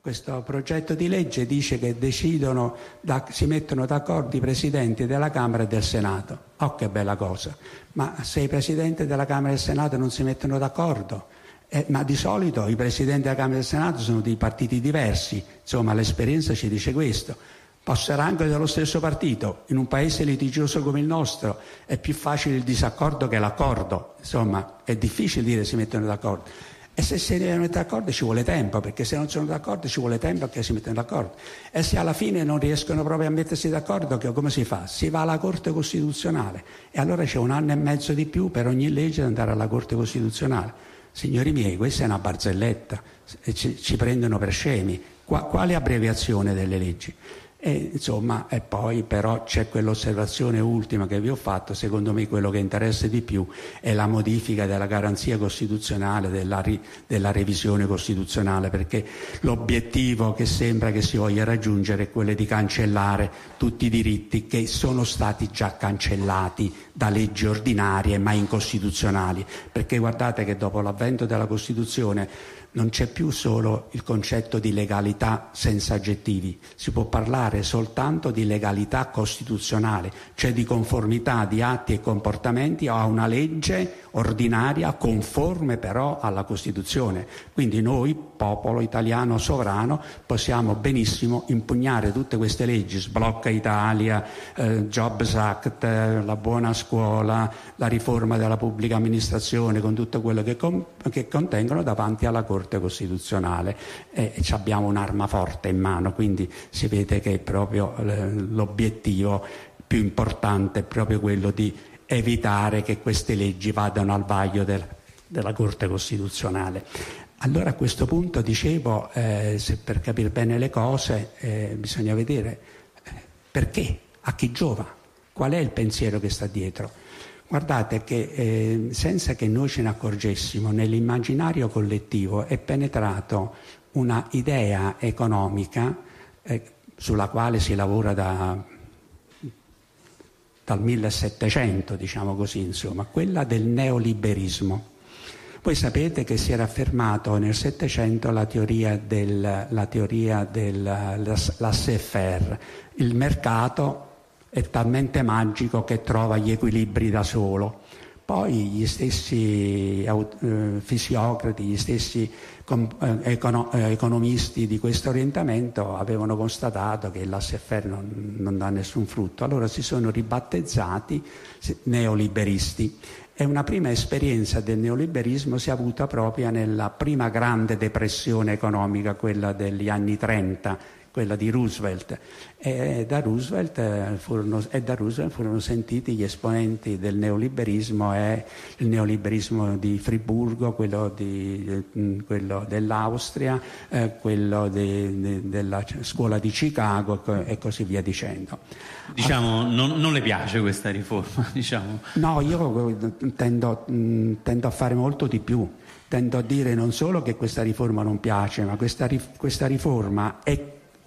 Questo progetto di legge dice che decidono, da, si mettono d'accordo i presidenti della Camera e del Senato. Oh, che bella cosa! Ma se i presidenti della Camera e del Senato non si mettono d'accordo, eh, ma di solito i presidenti della Camera e del Senato sono di partiti diversi, insomma l'esperienza ci dice questo. Possono anche dello stesso partito, in un paese litigioso come il nostro è più facile il disaccordo che l'accordo, insomma è difficile dire si mettono d'accordo. E se si devono mettere d'accordo ci vuole tempo, perché se non sono d'accordo ci vuole tempo che si mettono d'accordo. E se alla fine non riescono proprio a mettersi d'accordo, come si fa? Si va alla Corte Costituzionale e allora c'è un anno e mezzo di più per ogni legge da andare alla Corte Costituzionale. Signori miei, questa è una barzelletta, ci, ci prendono per scemi. Qua, quale abbreviazione delle leggi? E, insomma, e poi però c'è quell'osservazione ultima che vi ho fatto, secondo me quello che interessa di più è la modifica della garanzia costituzionale, della, ri, della revisione costituzionale, perché l'obiettivo che sembra che si voglia raggiungere è quello di cancellare tutti i diritti che sono stati già cancellati da leggi ordinarie ma incostituzionali, perché guardate che dopo l'avvento della Costituzione non c'è più solo il concetto di legalità senza aggettivi, si può parlare soltanto di legalità costituzionale, cioè di conformità di atti e comportamenti a una legge ordinaria conforme però alla Costituzione. Quindi noi, popolo italiano sovrano, possiamo benissimo impugnare tutte queste leggi, sblocca Italia, eh, Jobs Act, eh, la buona scuola, la riforma della pubblica amministrazione, con tutto quello che, com- che contengono davanti alla Corte Corte Costituzionale e abbiamo un'arma forte in mano, quindi si vede che proprio eh, l'obiettivo più importante è proprio quello di evitare che queste leggi vadano al vaglio del, della Corte Costituzionale. Allora a questo punto dicevo, eh, per capire bene le cose eh, bisogna vedere eh, perché, a chi giova, qual è il pensiero che sta dietro. Guardate che eh, senza che noi ce ne accorgessimo, nell'immaginario collettivo è penetrato una idea economica eh, sulla quale si lavora da, dal 1700, diciamo così, insomma, quella del neoliberismo. Voi sapete che si era affermato nel Settecento la teoria del, la teoria del laissez-faire, il mercato è talmente magico che trova gli equilibri da solo. Poi gli stessi eh, fisiocrati, gli stessi com, eh, econo, eh, economisti di questo orientamento avevano constatato che l'ASFR non, non dà nessun frutto, allora si sono ribattezzati neoliberisti. E una prima esperienza del neoliberismo si è avuta proprio nella prima grande depressione economica, quella degli anni 30, quella di Roosevelt. E da Roosevelt, eh, furono, e da Roosevelt furono sentiti gli esponenti del neoliberismo e il neoliberismo di Friburgo, quello, di, mm, quello dell'Austria, eh, quello di, di, della scuola di Chicago e così via dicendo. Diciamo, non, non le piace questa riforma? Diciamo. No, io tendo, mm, tendo a fare molto di più tendo a dire non solo che questa riforma non piace, ma questa, questa riforma è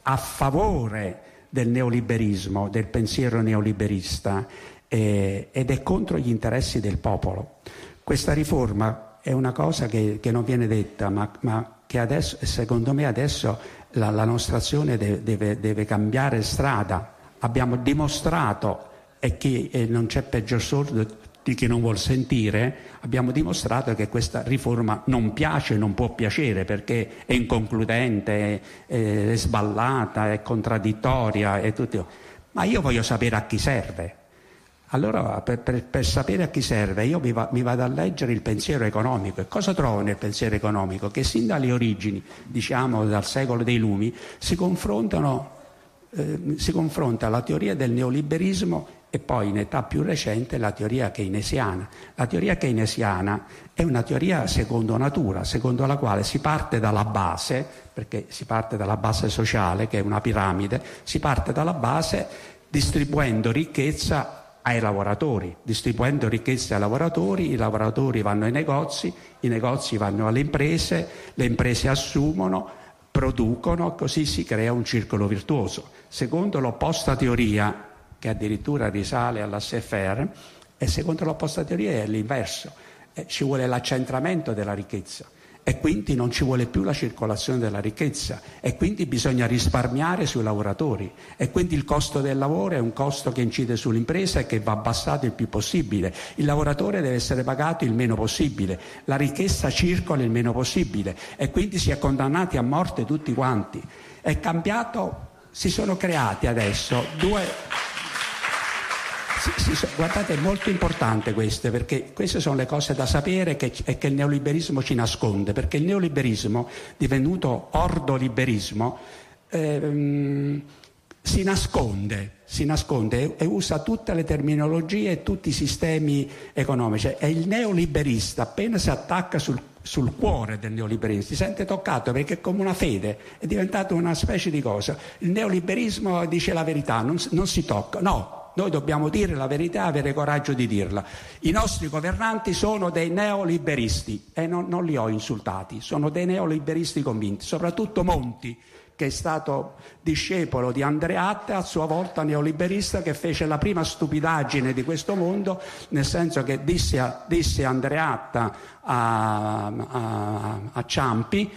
a favore del neoliberismo, del pensiero neoliberista eh, ed è contro gli interessi del popolo. Questa riforma è una cosa che, che non viene detta, ma, ma, che adesso, secondo me adesso la, la nostra azione deve, deve, deve, cambiare strada. Abbiamo dimostrato, e che non c'è peggior sordo di chi non vuol sentire, abbiamo dimostrato che questa riforma non piace, non può piacere perché è inconcludente, è, è sballata, è contraddittoria, è tutto. Ma io voglio sapere a chi serve. Allora, per, per, per sapere a chi serve, io mi, va, mi, vado a leggere il pensiero economico. E cosa trovo nel pensiero economico? Che sin dalle origini, diciamo dal secolo dei lumi, si eh, si confronta la teoria del neoliberismo e poi in età più recente la teoria keynesiana. La teoria keynesiana è una teoria secondo natura, secondo la quale si parte dalla base, perché si parte dalla base sociale, che è una piramide, si parte dalla base distribuendo ricchezza ai lavoratori, distribuendo ricchezza ai lavoratori, i lavoratori vanno ai negozi, i negozi vanno alle imprese, le imprese assumono, producono, così si crea un circolo virtuoso. Secondo l'opposta teoria che addirittura risale alla SFR, e secondo l'opposta teoria è l'inverso, eh, ci vuole l'accentramento della ricchezza. e quindi non ci vuole più la circolazione della ricchezza e quindi bisogna risparmiare sui lavoratori e quindi il costo del lavoro è un costo che incide sull'impresa e che va abbassato il più possibile. Il lavoratore deve essere pagato il meno possibile, la ricchezza circola il meno possibile e quindi si è condannati a morte tutti quanti. È cambiato, si sono creati adesso due sì, sì, guardate, è molto importante questo, perché queste sono le cose da sapere che, e che il neoliberismo ci nasconde, perché il neoliberismo, divenuto ordoliberismo, ehm, si nasconde, si nasconde e, e, usa tutte le terminologie e tutti i sistemi economici. E il neoliberista, appena si attacca sul, sul cuore del neoliberismo, si sente toccato perché è come una fede, è diventato una specie di cosa. Il neoliberismo dice la verità, non, non si tocca. No, noi dobbiamo dire la verità avere coraggio di dirla. I nostri governanti sono dei neoliberisti e non, non li ho insultati, sono dei neoliberisti convinti, soprattutto Monti che è stato discepolo di Andreatta, a sua volta neoliberista, che fece la prima stupidaggine di questo mondo, nel senso che disse, disse Andreatta a, a, a Ciampi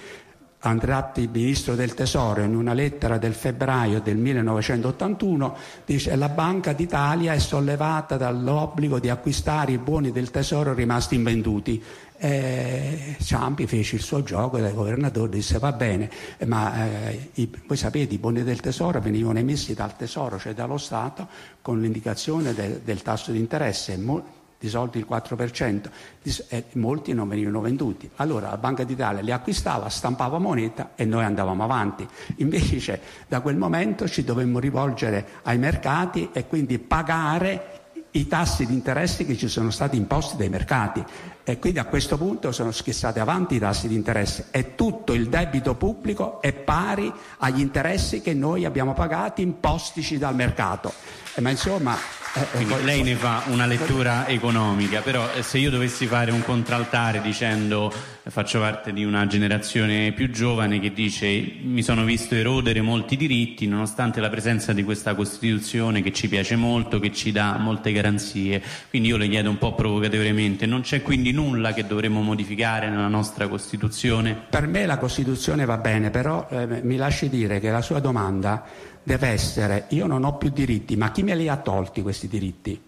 Andratti, ministro del Tesoro, in una lettera del febbraio del 1981, dice che la Banca d'Italia è sollevata dall'obbligo di acquistare i buoni del Tesoro rimasti invenduti. E Ciampi fece il suo gioco da governatore, disse va bene, ma eh, i, voi sapete i buoni del Tesoro venivano emessi dal Tesoro, cioè dallo Stato, con l'indicazione de, del tasso di interesse di soldi il 4%, e molti non venivano venduti. Allora la Banca d'Italia li acquistava, stampava moneta e noi andavamo avanti. Invece da quel momento ci dovemmo rivolgere ai mercati e quindi pagare i tassi di interesse che ci sono stati imposti dai mercati e quindi a questo punto sono schizzati avanti i tassi di interesse e tutto il debito pubblico è pari agli interessi che noi abbiamo pagati impostici dal mercato. Eh, ma insomma eh, eh, Quindi lei ne fa una lettura economica, però eh, se io dovessi fare un contraltare dicendo faccio parte di una generazione più giovane che dice mi sono visto erodere molti diritti nonostante la presenza di questa Costituzione che ci piace molto, che ci dà molte garanzie, quindi io le chiedo un po' provocatoriamente, non c'è quindi nulla che dovremmo modificare nella nostra Costituzione? Per me la Costituzione va bene, però eh, mi lasci dire che la sua domanda deve essere io non ho più diritti, ma chi me li ha tolti questi diritti?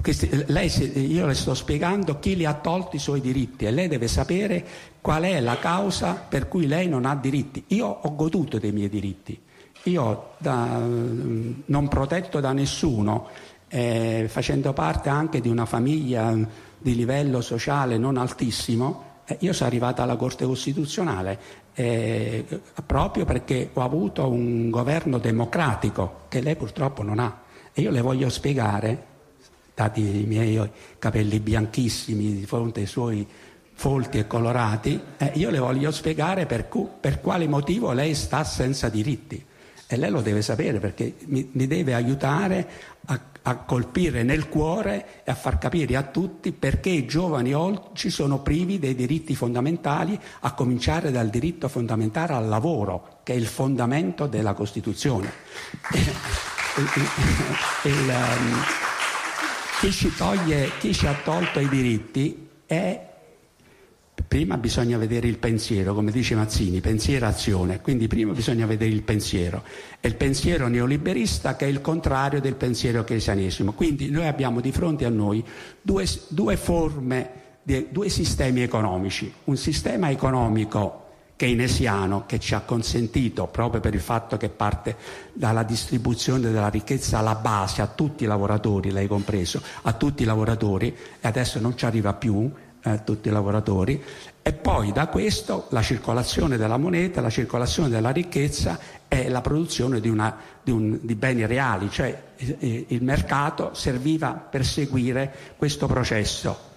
Questi, lei, io le sto spiegando chi li ha tolti i suoi diritti e lei deve sapere qual è la causa per cui lei non ha diritti. Io ho goduto dei miei diritti, io da, non protetto da nessuno, eh, facendo parte anche di una famiglia di livello sociale non altissimo, eh, io sono arrivata alla Corte Costituzionale eh, proprio perché ho avuto un governo democratico che lei purtroppo non ha. E io le voglio spiegare, dati i miei capelli bianchissimi di fronte ai suoi folti e colorati, eh, io le voglio spiegare per, cu- per quale motivo lei sta senza diritti. E lei lo deve sapere perché mi, mi deve aiutare a, a, colpire nel cuore e a far capire a tutti perché i giovani oggi sono privi dei diritti fondamentali, a cominciare dal diritto fondamentale al lavoro, che è il fondamento della Costituzione. il, il, um, chi, ci toglie, chi ci ha tolto i diritti è Prima bisogna vedere il pensiero, come dice Mazzini, pensiero-azione, quindi prima bisogna vedere il pensiero. È il pensiero neoliberista che è il contrario del pensiero keynesianesimo. Quindi noi abbiamo di fronte a noi due, due forme, due sistemi economici. Un sistema economico keynesiano che ci ha consentito, proprio per il fatto che parte dalla distribuzione della ricchezza alla base, a tutti i lavoratori, lei compreso, a tutti i lavoratori, e adesso non ci arriva più, eh, tutti i lavoratori e poi da questo la circolazione della moneta, la circolazione della ricchezza e la produzione di, una, di, un, di beni reali, cioè eh, il mercato serviva per seguire questo processo.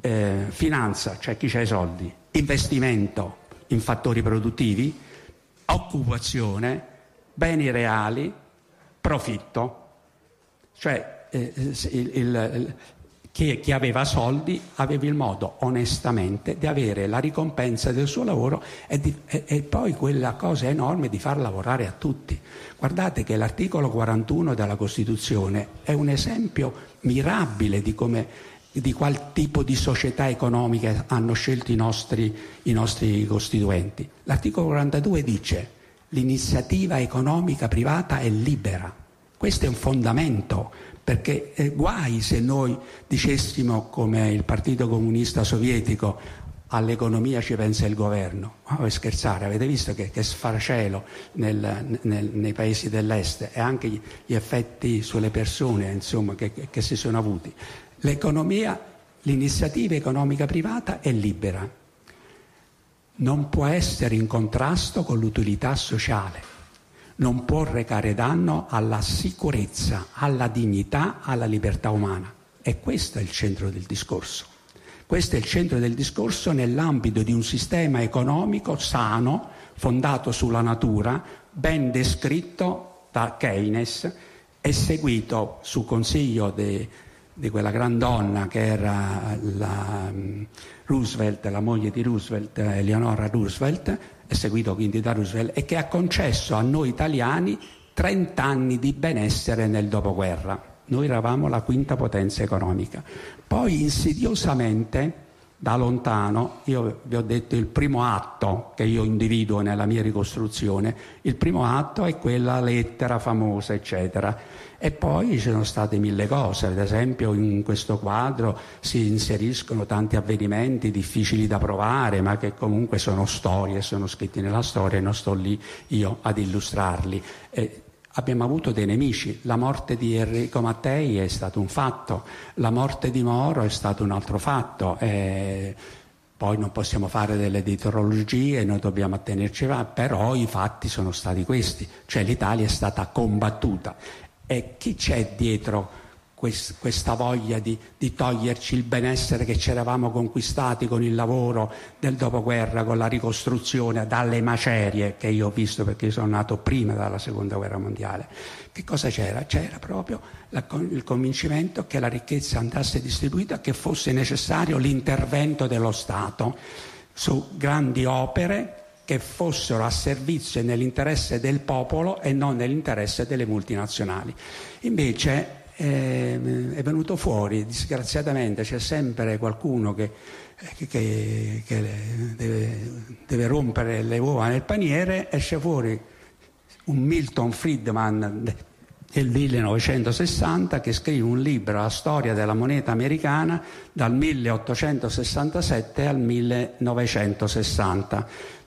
Eh, finanza, cioè chi ha i soldi, investimento in fattori produttivi, occupazione, beni reali, profitto. Cioè eh, il, il, che chi aveva soldi aveva il modo onestamente di avere la ricompensa del suo lavoro e, di, e, e, poi quella cosa enorme di far lavorare a tutti. Guardate che l'articolo 41 della Costituzione è un esempio mirabile di come di qual tipo di società economica hanno scelto i nostri, i nostri costituenti. L'articolo 42 dice l'iniziativa economica privata è libera. Questo è un fondamento, perché eh, guai se noi dicessimo come il Partito Comunista Sovietico all'economia ci pensa il governo. Ma vuoi scherzare? Avete visto che, che sfarcelo nel, nel, nei paesi dell'est e anche gli, gli effetti sulle persone insomma, che, che si sono avuti. L'economia, l'iniziativa economica privata è libera, non può essere in contrasto con l'utilità sociale, non può recare danno alla sicurezza, alla dignità, alla libertà umana. E questo è il centro del discorso. Questo è il centro del discorso nell'ambito di un sistema economico sano, fondato sulla natura, ben descritto da Keynes e seguito su consiglio di quella gran donna che era la mm, Roosevelt, la moglie di Roosevelt, Eleonora Roosevelt, seguito quindi da Roosevelt, e che ha concesso a noi italiani 30 anni di benessere nel dopoguerra. Noi eravamo la quinta potenza economica. Poi insidiosamente, da lontano, io vi ho detto il primo atto che io individuo nella mia ricostruzione, il primo atto è quella lettera famosa, eccetera. E poi ci sono state mille cose, ad esempio in questo quadro si inseriscono tanti avvenimenti difficili da provare, ma che comunque sono storie, sono scritti nella storia e non sto lì io ad illustrarli. E Abbiamo avuto dei nemici, la morte di Enrico Mattei è stato un fatto, la morte di Moro è stato un altro fatto. Eh, poi non possiamo fare delle dietrologie, noi dobbiamo attenerci, però i fatti sono stati questi, cioè l'Italia è stata combattuta. E chi c'è dietro questa voglia di, di, toglierci il benessere che ci eravamo conquistati con il lavoro del dopoguerra, con la ricostruzione, dalle macerie che io ho visto perché sono nato prima della seconda guerra mondiale. Che cosa c'era? C'era proprio la, il convincimento che la ricchezza andasse distribuita, che fosse necessario l'intervento dello Stato su grandi opere che fossero a servizio e nell'interesse del popolo e non nell'interesse delle multinazionali. Invece è, è venuto fuori, disgraziatamente c'è sempre qualcuno che, che, che deve, deve, rompere le uova nel paniere, esce fuori un Milton Friedman del 1960 che scrive un libro, La storia della moneta americana, dal 1867 al 1960,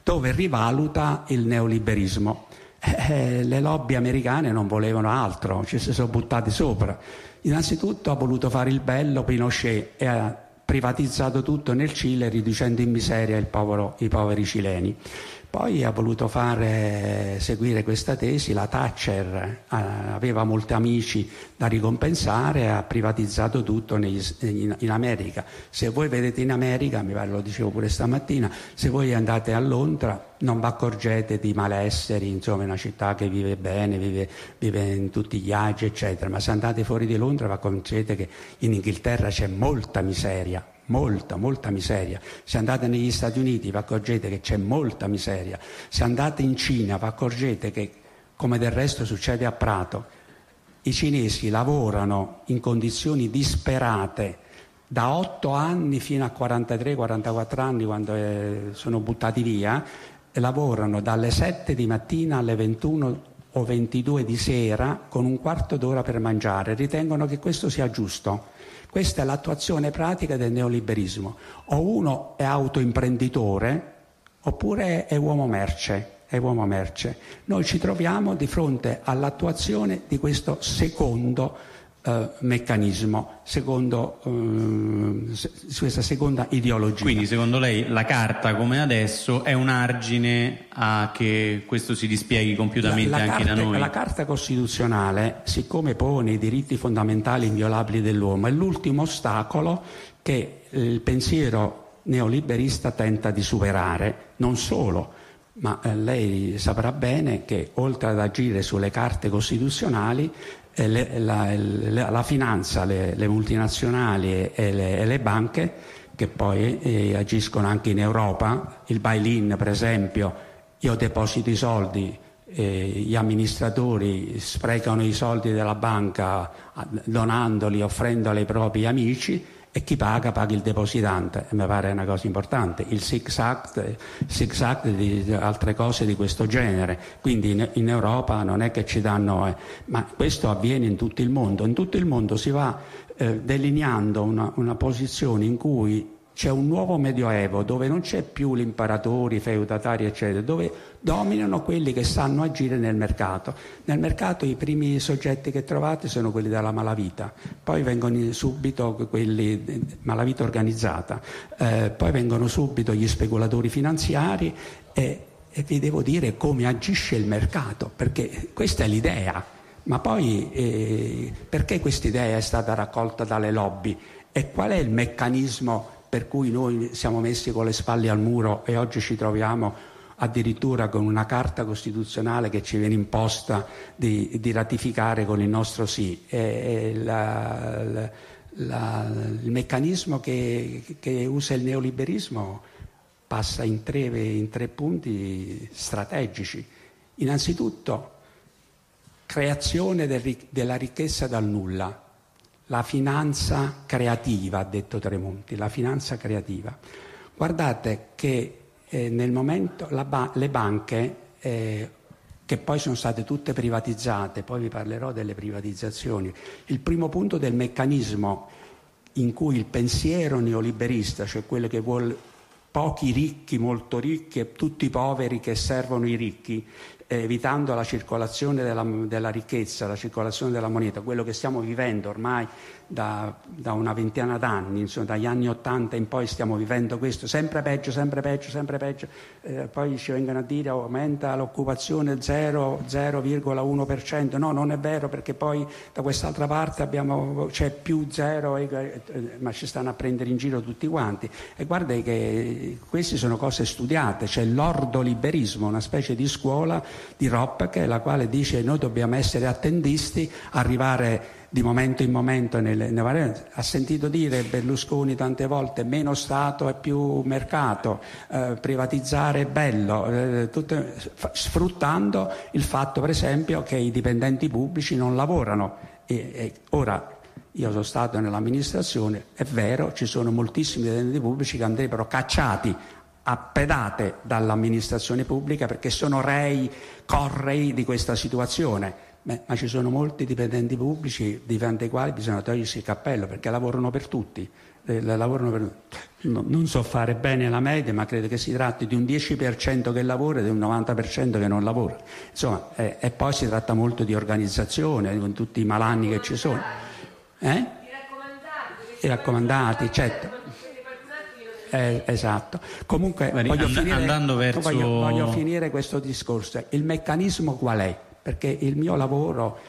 dove rivaluta il neoliberismo. Eh, le lobby americane non volevano altro, ci si sono buttati sopra. Innanzitutto ha voluto fare il bello Pinochet e ha privatizzato tutto nel Cile riducendo in miseria povero, i poveri cileni. Poi ha voluto fare, seguire questa tesi, la Thatcher eh, aveva molti amici da ricompensare, ha privatizzato tutto in, in, America. Se voi vedete in America, mi pare lo dicevo pure stamattina, se voi andate a Londra non vi accorgete di malesseri, insomma è una città che vive bene, vive, vive in tutti gli agi, eccetera, ma se andate fuori di Londra vi accorgete che in Inghilterra c'è molta miseria, molta, molta miseria. Se andate negli Stati Uniti vi accorgete che c'è molta miseria. Se andate in Cina vi accorgete che, come del resto succede a Prato, i cinesi lavorano in condizioni disperate da 8 anni fino a 43-44 anni quando eh, sono buttati via, lavorano dalle 7 di mattina alle 21 o 22 di sera con un quarto d'ora per mangiare. Ritengono che questo sia giusto. Questa è l'attuazione pratica del neoliberismo. O uno è autoimprenditore oppure è uomo merce. È uomo merce. Noi ci troviamo di fronte all'attuazione di questo secondo eh, meccanismo, secondo eh, questa seconda ideologia. Quindi secondo lei la carta come adesso è un argine a che questo si dispieghi compiutamente la, la anche carta, da noi? La Carta Costituzionale, siccome pone i diritti fondamentali inviolabili dell'uomo, è l'ultimo ostacolo che il pensiero neoliberista tenta di superare, non solo, ma eh, lei saprà bene che oltre ad agire sulle carte costituzionali le, la, la, la, finanza, le, le multinazionali e le, e le, banche che poi eh, agiscono anche in Europa, il bail-in per esempio, io deposito i soldi, eh, gli amministratori sprecano i soldi della banca donandoli, offrendoli ai propri amici e chi paga? Paga il depositante, mi pare una cosa importante, il Six Act, Six Act di altre cose di questo genere, quindi in, in Europa non è che ci danno, eh, ma questo avviene in tutto il mondo, in tutto il mondo si va eh, delineando una, una posizione in cui c'è un nuovo medioevo dove non c'è più l'imperatore, i feudatari, eccetera, dove dominano quelli che sanno agire nel mercato. Nel mercato i primi soggetti che trovate sono quelli della malavita, poi vengono subito quelli malavita organizzata, eh, poi vengono subito gli speculatori finanziari e, e vi devo dire come agisce il mercato, perché questa è l'idea. Ma poi eh, perché questa idea è stata raccolta dalle lobby e qual è il meccanismo per cui noi siamo messi con le spalle al muro e oggi ci troviamo addirittura con una carta costituzionale che ci viene imposta di, di ratificare con il nostro sì. E, la, la, la, il meccanismo che, che, usa il neoliberismo passa in tre, in tre punti strategici. Innanzitutto, creazione del, della ricchezza dal nulla la finanza creativa, ha detto Tremonti, la finanza creativa. Guardate che eh, nel momento ba- le banche, eh, che poi sono state tutte privatizzate, poi vi parlerò delle privatizzazioni, il primo punto del meccanismo in cui il pensiero neoliberista, cioè quello che vuole pochi ricchi, molto ricchi e tutti i poveri che servono i ricchi, evitando la circolazione della, della, ricchezza, la circolazione della moneta, quello che stiamo vivendo ormai da, da una ventina d'anni, insomma, dagli anni Ottanta in poi stiamo vivendo questo, sempre peggio, sempre peggio, sempre peggio, eh, poi ci vengono a dire aumenta l'occupazione 0, 0,1%, no non è vero perché poi da quest'altra parte abbiamo, c'è più zero, eh, ma ci stanno a prendere in giro tutti quanti. E guardate che queste sono cose studiate, c'è l'ordoliberismo, una specie di scuola di Ropke la quale dice noi dobbiamo essere attendisti, arrivare di momento in momento nelle, nelle ha sentito dire Berlusconi tante volte meno Stato e più mercato, eh, privatizzare è bello, eh, tutto, sfruttando il fatto per esempio che i dipendenti pubblici non lavorano. E, e ora io sono stato nell'amministrazione, è vero, ci sono moltissimi dipendenti pubblici che andrebbero cacciati a pedate dall'amministrazione pubblica perché sono rei, correi di questa situazione Beh, ma ci sono molti dipendenti pubblici di fronte ai quali bisogna togliersi il cappello perché lavorano per tutti. Eh, lavorano per... No, non so fare bene la media, ma credo che si tratti di un 10% che lavora e di un 90% che non lavora. Insomma, eh, e poi si tratta molto di organizzazione, con tutti i malanni che ci sono. Eh? I raccomandati. Certo. Eh, esatto. Comunque voglio, and- finire, verso... voglio, voglio finire questo discorso. Il meccanismo qual è? Perché il mio lavoro,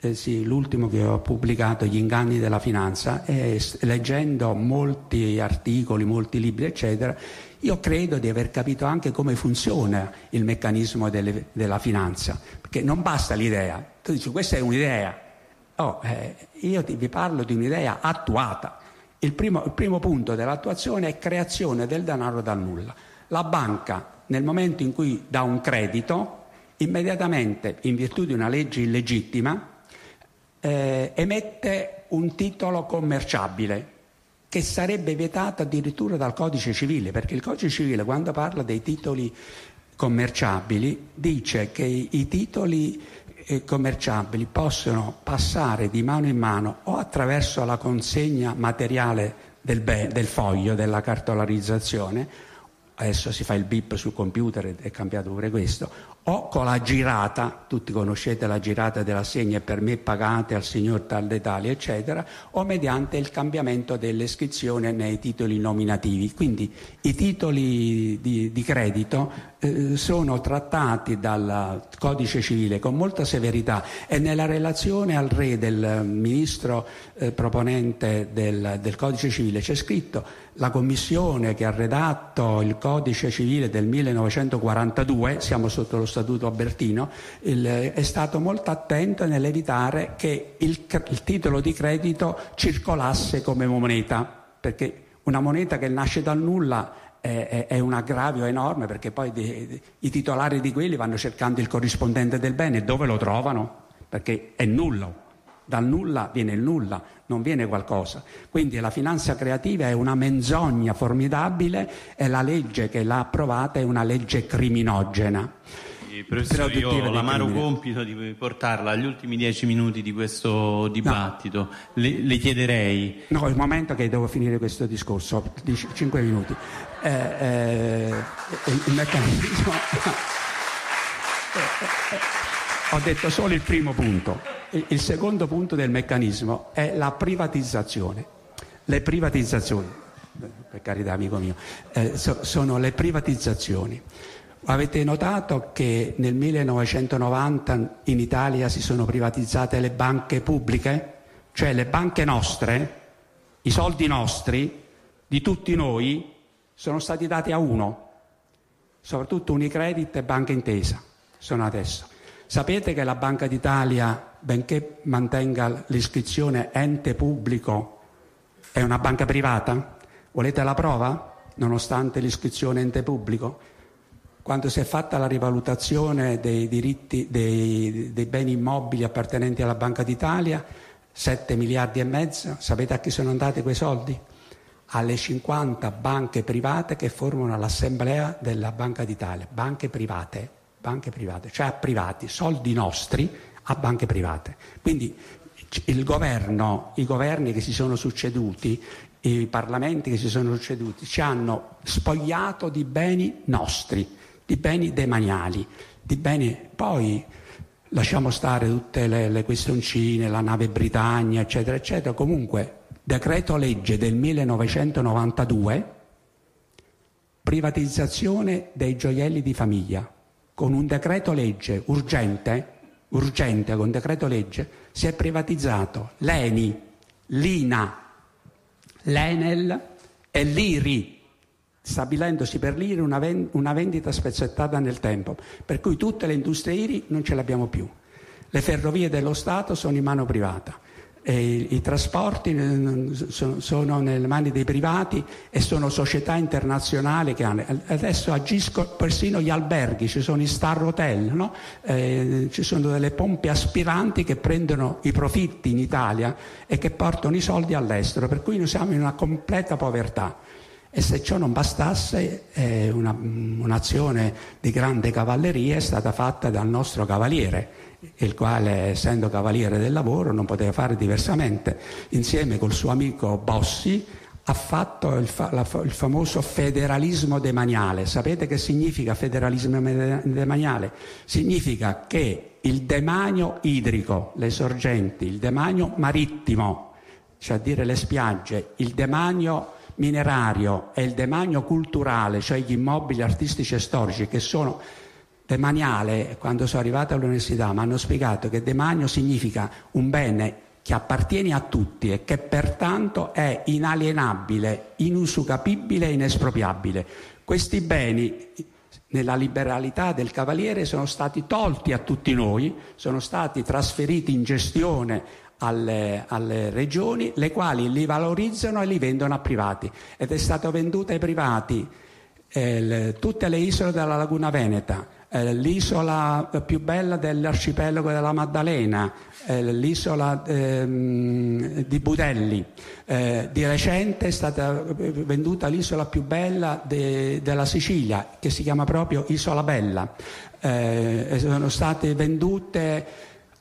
eh sì, l'ultimo che ho pubblicato, Gli inganni della finanza, è leggendo molti articoli, molti libri, eccetera, io credo di aver capito anche come funziona il meccanismo delle, della finanza, perché non basta l'idea, tu dici questa è un'idea, oh, eh, io ti, vi parlo di un'idea attuata. Il primo, il primo punto dell'attuazione è creazione del denaro dal nulla. La banca nel momento in cui dà un credito immediatamente, in virtù di una legge illegittima, eh, emette un titolo commerciabile che sarebbe vietato addirittura dal codice civile, perché il codice civile quando parla dei titoli commerciabili dice che i, titoli eh, commerciabili possono passare di mano in mano o attraverso la consegna materiale del, be- del foglio, della cartolarizzazione, adesso si fa il bip sul computer, è cambiato pure questo, o con la girata, tutti conoscete la girata dell'assegno e per me pagate al signor tal tali, eccetera, o mediante il cambiamento dell'iscrizione nei titoli nominativi. Quindi i titoli di, di credito eh, sono trattati dal codice civile con molta severità e nella relazione al re del ministro eh, proponente del, del codice civile c'è scritto la commissione che ha redatto il codice civile del 1942, siamo sotto lo statuto Albertino, il, è stato molto attento nell'evitare che il, il titolo di credito circolasse come moneta, perché una moneta che nasce dal nulla è, un aggravio enorme perché poi i titolari di quelli vanno cercando il corrispondente del bene. Dove lo trovano? Perché è nullo. Dal nulla viene il nulla, non viene qualcosa. Quindi la finanza creativa è una menzogna formidabile e la legge che l'ha approvata è una legge criminogena. Professore, io ho l'amaro compito di portarla agli ultimi dieci minuti di questo dibattito. No. Le, le, chiederei... No, è il momento che devo finire questo discorso, cinque minuti. Eh, eh, il meccanismo... ho detto solo il primo punto. Il secondo punto del meccanismo è la privatizzazione. Le privatizzazioni, per carità amico mio, eh, so, sono le privatizzazioni. Avete notato che nel 1990 in Italia si sono privatizzate le banche pubbliche? Cioè le banche nostre, i soldi nostri, di tutti noi, sono stati dati a uno, soprattutto Unicredit e Banca Intesa, sono adesso. Sapete che la Banca d'Italia, benché mantenga l'iscrizione ente pubblico, è una banca privata? Volete la prova? Nonostante l'iscrizione ente pubblico? Quando si è fatta la rivalutazione dei diritti dei, dei beni immobili appartenenti alla Banca d'Italia, 7 miliardi e mezzo, sapete a chi sono andati quei soldi? Alle 50 banche private che formano l'assemblea della Banca d'Italia, banche private, banche private, cioè a privati, soldi nostri a banche private. Quindi il governo, i governi che si sono succeduti, i parlamenti che si sono succeduti, ci hanno spogliato di beni nostri di beni demaniali, di beni... Poi lasciamo stare tutte le, le questioncine, la nave Britannia, eccetera, eccetera. Comunque, decreto legge del 1992, privatizzazione dei gioielli di famiglia. Con un decreto legge urgente, urgente con decreto legge, si è privatizzato l'ENI, l'INA, l'ENEL e l'IRI stabilendosi per l'IRI una, ven- una vendita spezzettata nel tempo, per cui tutte le industrie IRI non ce le abbiamo più. Le ferrovie dello Stato sono in mano privata. I, i, trasporti eh, sono, sono, nelle mani dei privati e sono società internazionali che hanno. Adesso agiscono persino gli alberghi, ci sono i star hotel, no? eh, ci sono delle pompe aspiranti che prendono i profitti in Italia e che portano i soldi all'estero, per cui noi siamo in una completa povertà. E se ciò non bastasse, eh, una, un'azione di grande cavalleria è stata fatta dal nostro cavaliere, il quale, essendo cavaliere del lavoro, non poteva fare diversamente. Insieme col suo amico Bossi ha fatto il, fa- la, il, famoso federalismo demaniale. Sapete che significa federalismo demaniale? Significa che il demanio idrico, le sorgenti, il demanio marittimo, cioè a dire le spiagge, il demanio minerario e il demanio culturale, cioè gli immobili artistici e storici, che sono demaniale, quando sono arrivato all'università mi hanno spiegato che demanio significa un bene che appartiene a tutti e che pertanto è inalienabile, inusucapibile e inespropriabile. Questi beni nella liberalità del Cavaliere sono stati tolti a tutti noi, sono stati trasferiti in gestione alle, alle, regioni, le quali li valorizzano e li vendono a privati. Ed è stato venduto ai privati eh, le, tutte le isole della Laguna Veneta, eh, l'isola più bella dell'arcipelago della Maddalena, eh, l'isola ehm, di Budelli. Eh, di recente è stata venduta l'isola più bella de, della Sicilia, che si chiama proprio Isola Bella. Eh, sono state vendute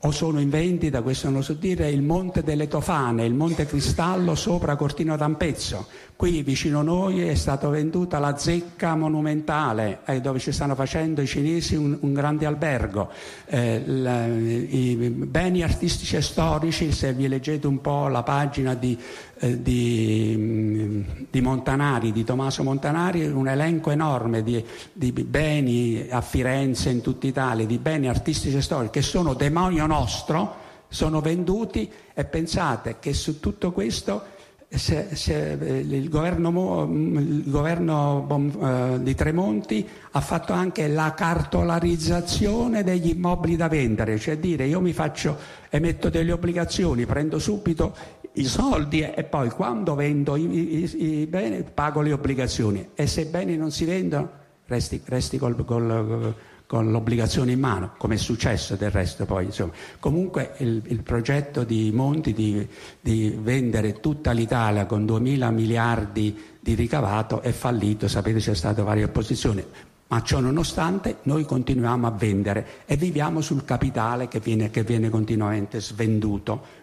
o sono in vendita, questo non so dire, il Monte delle Tofane, il Monte Cristallo sopra Cortino d'Ampezzo. Qui vicino a noi è stata venduta la zecca monumentale, eh, dove ci stanno facendo i cinesi un, un grande albergo. Eh, la, I beni artistici e storici, se vi leggete un po' la pagina di eh, di, mm, di, Montanari, di Tommaso Montanari, un elenco enorme di, di, beni a Firenze, in tutta Italia, di beni artistici e storici che sono demonio nostro, sono venduti e pensate che su tutto questo se, se, eh, il governo, il governo uh, di Tremonti ha fatto anche la cartolarizzazione degli immobili da vendere, cioè dire io mi faccio, emetto delle obbligazioni, prendo subito i soldi e poi quando vendo i, i, i beni pago le obbligazioni e se i beni non si vendono resti, resti col, col, con l'obbligazione in mano, come è successo del resto poi. Insomma. Comunque il, il, progetto di Monti di, di vendere tutta l'Italia con 2.000 miliardi di ricavato è fallito, sapete c'è stata varie opposizioni, ma ciò nonostante noi continuiamo a vendere e viviamo sul capitale che viene, che viene continuamente svenduto.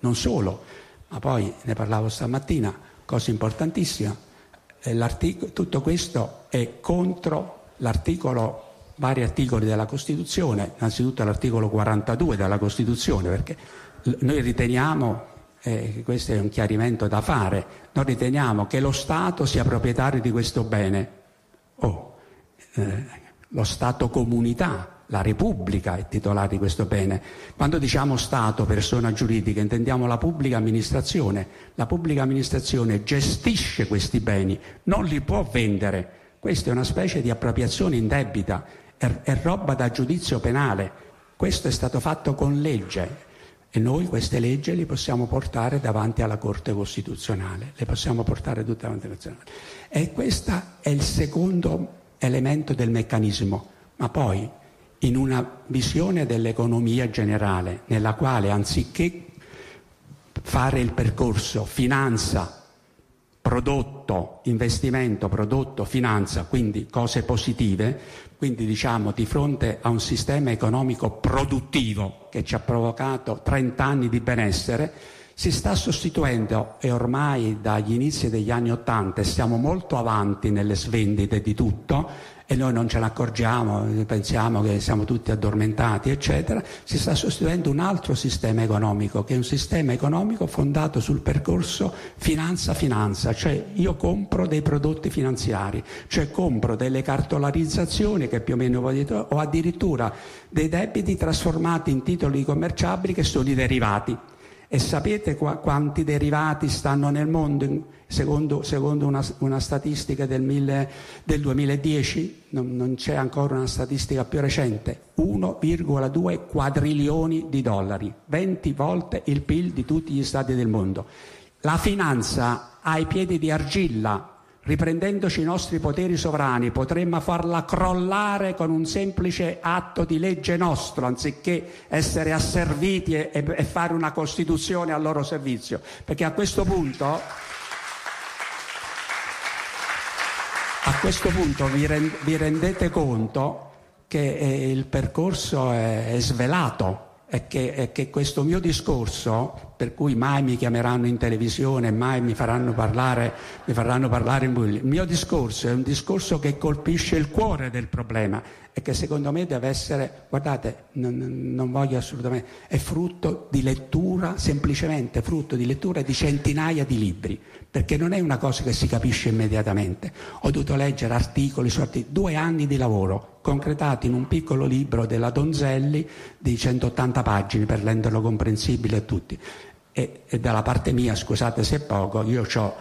Non solo, ma poi ne parlavo stamattina, cosa importantissima, tutto questo è contro l'articolo vari articoli della Costituzione, innanzitutto l'articolo 42 della Costituzione, perché noi riteniamo, eh, questo è un chiarimento da fare, noi riteniamo che lo Stato sia proprietario di questo bene. Oh, eh, lo Stato comunità, la Repubblica è titolare di questo bene. Quando diciamo Stato, persona giuridica, intendiamo la pubblica amministrazione. La pubblica amministrazione gestisce questi beni, non li può vendere. Questa è una specie di appropriazione indebita è, è roba da giudizio penale. Questo è stato fatto con legge e noi queste leggi le possiamo portare davanti alla Corte Costituzionale, le possiamo portare tutte davanti alla Costituzionale. E questo è il secondo elemento del meccanismo. Ma poi, in una visione dell'economia generale, nella quale anziché fare il percorso finanza, prodotto, investimento, prodotto, finanza, quindi cose positive, quindi diciamo di fronte a un sistema economico produttivo che ci ha provocato 30 anni di benessere, si sta sostituendo e ormai dagli inizi degli anni Ottanta siamo molto avanti nelle svendite di tutto e noi non ce ne accorgiamo, pensiamo che siamo tutti addormentati, eccetera, si sta sostituendo un altro sistema economico, che è un sistema economico fondato sul percorso finanza-finanza, cioè io compro dei prodotti finanziari, cioè compro delle cartolarizzazioni che più o meno o addirittura dei debiti trasformati in titoli commerciabili che sono i derivati. E sapete qua, quanti derivati stanno nel mondo? Secondo, secondo una, una, statistica del, mille, del 2010, non, non, c'è ancora una statistica più recente, 1,2 quadrilioni di dollari, 20 volte il PIL di tutti gli stati del mondo. La finanza ha i piedi di argilla, riprendendoci i nostri poteri sovrani, potremmo farla crollare con un semplice atto di legge nostro, anziché essere asserviti e, e fare una Costituzione al loro servizio. Perché a questo punto, a questo punto vi, rendete conto che eh, il percorso è, è svelato è che, è che, questo mio discorso, per cui mai mi chiameranno in televisione, mai mi faranno parlare, mi faranno parlare in bulli, il mio discorso è un discorso che colpisce il cuore del problema e che secondo me deve essere, guardate, non, non voglio assolutamente, è frutto di lettura, semplicemente frutto di lettura di centinaia di libri, perché non è una cosa che si capisce immediatamente. Ho dovuto leggere articoli su articoli, due anni di lavoro concretati in un piccolo libro della Donzelli di 180 pagine per renderlo comprensibile a tutti. E, e dalla parte mia, scusate se è poco, io ho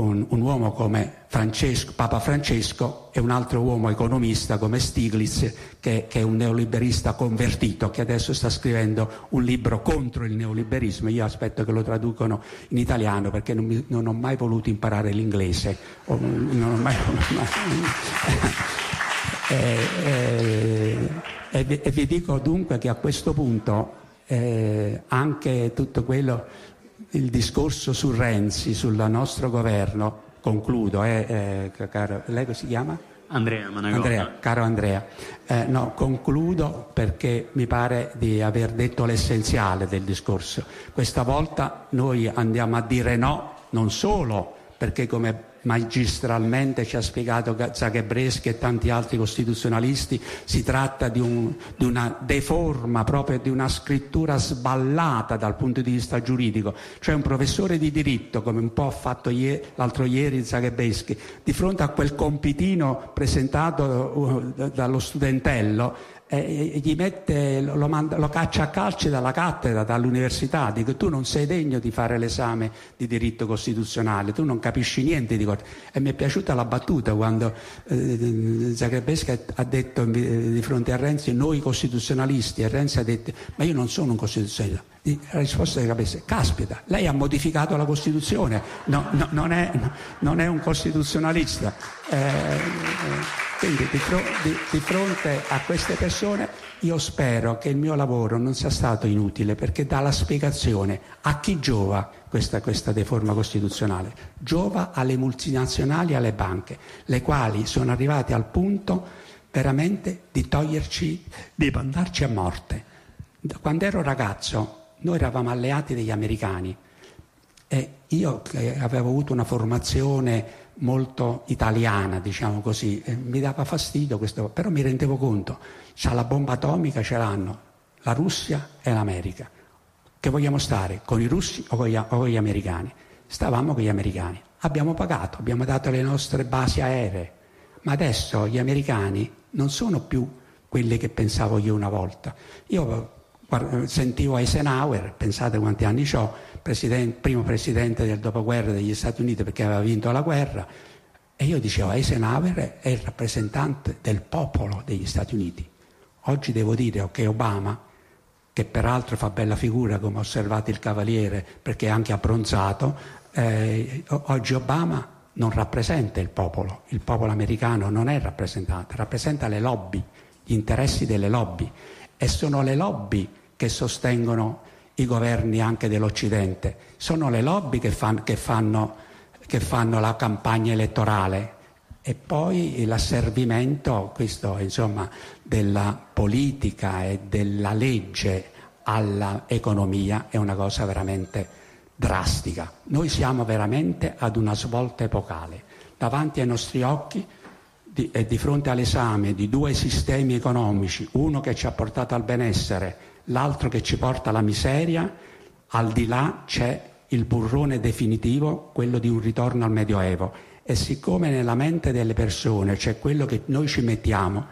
un, un, uomo come Francesco, Papa Francesco e un altro uomo economista come Stiglitz, che, che, è un neoliberista convertito, che adesso sta scrivendo un libro contro il neoliberismo. Io aspetto che lo traducano in italiano perché non, mi, non ho mai voluto imparare l'inglese. O, non ho mai, e, e, e, e, vi dico dunque che a questo punto eh, anche tutto quello, il discorso su Renzi, sul nostro governo, concludo, eh, eh, caro, lei si chiama? Andrea Managota. Andrea, caro Andrea, eh, no, concludo perché mi pare di aver detto l'essenziale del discorso. Questa volta noi andiamo a dire no, non solo perché come magistralmente ci ha spiegato Zagrebreschi e tanti altri costituzionalisti, si tratta di, un, di, una deforma, proprio di una scrittura sballata dal punto di vista giuridico, cioè un professore di diritto, come un po' ha fatto ieri, l'altro ieri Zagrebreschi, di fronte a quel compitino presentato uh, dallo studentello, mette, lo, manda, lo, caccia a calci dalla cattedra, dall'università, dice tu non sei degno di fare l'esame di diritto costituzionale, tu non capisci niente di corte. E mi è piaciuta la battuta quando eh, Zagrebesca ha detto di fronte a Renzi noi costituzionalisti e Renzi ha detto ma io non sono un costituzionalista. La risposta di Capesse, caspita, lei ha modificato la Costituzione, no, no, non, è, no, non, è, un costituzionalista. Eh, eh, quindi di, di, di, fronte a queste persone io spero che il mio lavoro non sia stato inutile perché dà la spiegazione a chi giova questa, questa deforma costituzionale. Giova alle multinazionali e alle banche, le quali sono arrivate al punto veramente di toglierci, di mandarci a morte. Quando ero ragazzo noi eravamo alleati degli americani e io che avevo avuto una formazione molto italiana, diciamo così, mi dava fastidio questo, però mi rendevo conto, c'ha la bomba atomica, ce l'hanno la Russia e l'America. Che vogliamo stare con i russi o con gli, o con gli americani? Stavamo con gli americani. Abbiamo pagato, abbiamo dato le nostre basi aeree, ma adesso gli americani non sono più quelli che pensavo io una volta. Io sentivo Eisenhower, pensate quanti anni ho, presidente, primo presidente del dopoguerra degli Stati Uniti perché aveva vinto la guerra, e io dicevo Eisenhower è il rappresentante del popolo degli Stati Uniti. Oggi devo dire che Obama, che peraltro fa bella figura come ha osservato il Cavaliere perché è anche abbronzato, eh, oggi Obama non rappresenta il popolo, il popolo americano non è rappresentato, rappresenta le lobby, gli interessi delle lobby e sono le lobby che sostengono i governi anche dell'Occidente, sono le lobby che, fan, che, fanno, che fanno, la campagna elettorale e poi l'asservimento questo, insomma, della politica e della legge all'economia è una cosa veramente drastica. Noi siamo veramente ad una svolta epocale. Davanti ai nostri occhi e di fronte all'esame di due sistemi economici, uno che ci ha portato al benessere, l'altro che ci porta alla miseria, al di là c'è il burrone definitivo, quello di un ritorno al Medioevo. E siccome nella mente delle persone c'è quello che noi ci mettiamo,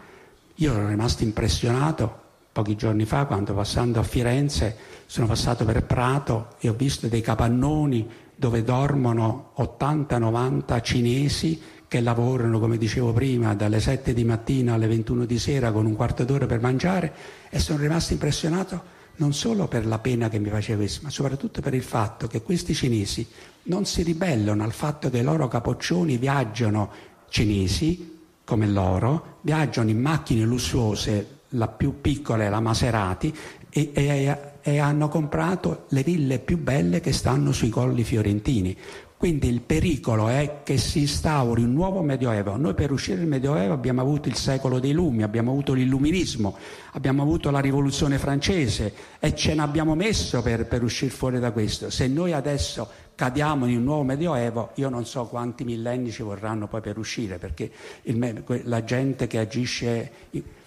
io ero rimasto impressionato pochi giorni fa quando passando a Firenze sono passato per Prato e ho visto dei capannoni dove dormono 80-90 cinesi che lavorano, come dicevo prima, dalle 7 di mattina alle 21 di sera con un quarto d'ora per mangiare e sono rimasto impressionato non solo per la pena che mi faceva questo, ma soprattutto per il fatto che questi cinesi non si ribellano al fatto che i loro capoccioni viaggiano cinesi come loro, viaggiano in macchine lussuose, la più piccola è la Maserati, e, e, e hanno comprato le ville più belle che stanno sui colli fiorentini. Quindi il pericolo è che si instauri un nuovo Medioevo. Noi per uscire dal Medioevo abbiamo avuto il secolo dei lumi, abbiamo avuto l'illuminismo, abbiamo avuto la rivoluzione francese e ce n'abbiamo messo per, per uscire fuori da questo. Se noi adesso cadiamo in un nuovo Medioevo, io non so quanti millenni ci vorranno poi per uscire, perché il, la gente che agisce,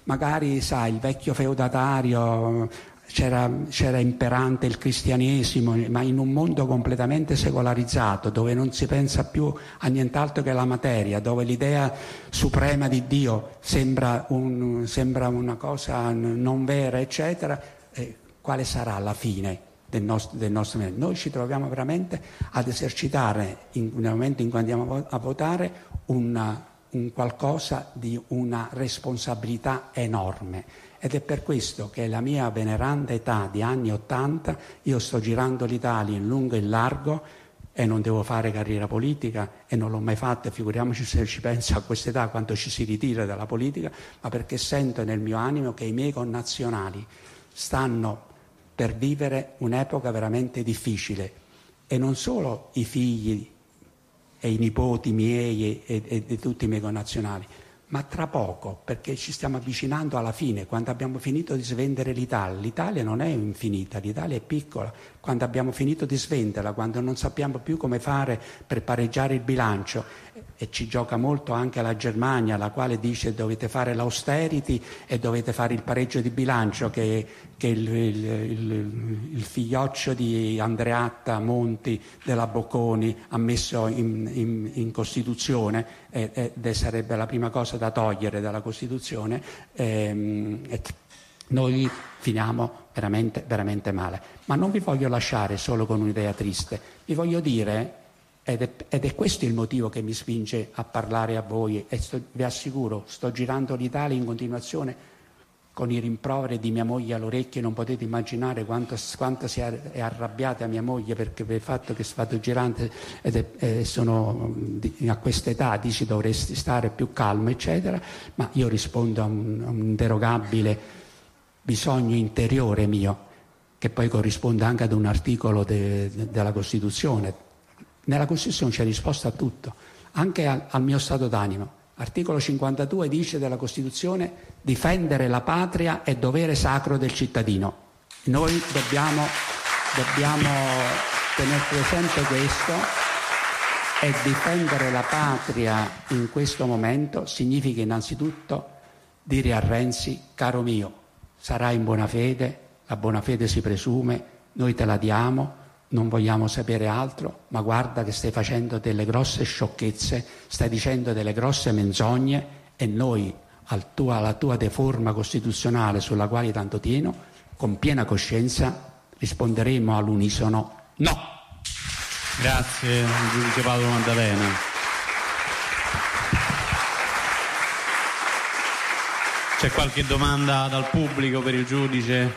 magari sa, il vecchio feudatario c'era, c'era, imperante il cristianesimo, ma in un mondo completamente secolarizzato, dove non si pensa più a nient'altro che alla materia, dove l'idea suprema di Dio sembra, un, sembra una cosa non vera, eccetera, eh, quale sarà la fine del nostro, del nostro Noi ci troviamo veramente ad esercitare, in, nel momento in cui andiamo a votare, una, un qualcosa di una responsabilità enorme ed è per questo che la mia veneranda età di anni 80, io sto girando l'Italia in lungo e in largo e non devo fare carriera politica e non l'ho mai fatta, figuriamoci se ci penso a quest'età quando ci si ritira dalla politica, ma perché sento nel mio animo che i miei connazionali stanno per vivere un'epoca veramente difficile. E non solo i figli e i nipoti miei e, e, e tutti i miei connazionali, ma tra poco, perché ci stiamo avvicinando alla fine, quando abbiamo finito di svendere l'Italia. L'Italia non è infinita, l'Italia è piccola. Quando abbiamo finito di svenderla, quando non sappiamo più come fare per pareggiare il bilancio, e ci gioca molto anche la Germania, la quale dice dovete fare l'austerity e dovete fare il pareggio di bilancio che, che il, il, il, il, figlioccio di Andreatta Monti della Bocconi ha messo in, in, in Costituzione ed sarebbe la prima cosa da togliere dalla Costituzione. Ehm, e, noi finiamo veramente, veramente male. Ma non vi voglio lasciare solo con un'idea triste, vi voglio dire ed è, ed è, questo il motivo che mi spinge a parlare a voi e sto, vi assicuro, sto girando l'Italia in continuazione con i rimproveri di mia moglie all'orecchio, non potete immaginare quanto, quanto si è arrabbiata mia moglie perché per il fatto che vado girante ed è, eh, sono a questa età dici dovresti stare più calmo, eccetera, ma io rispondo a un, a un interrogabile bisogno interiore mio, che poi corrisponde anche ad un articolo de, de, della Costituzione. Nella Costituzione c'è risposta a tutto, anche al, al mio stato d'animo. Articolo 52 dice della Costituzione difendere la patria è dovere sacro del cittadino. Noi dobbiamo, dobbiamo tenere presente questo e difendere la patria in questo momento significa innanzitutto dire a Renzi, caro mio, sarai in buona fede, la buona fede si presume, noi te la diamo, non vogliamo sapere altro, ma guarda che stai facendo delle grosse sciocchezze, stai dicendo delle grosse menzogne e noi, tua, alla tua deforma costituzionale sulla quale tanto tieno, con piena coscienza risponderemo all'unisono no. Grazie, giudice Paolo Maddalena. C'è qualche domanda dal pubblico per il giudice?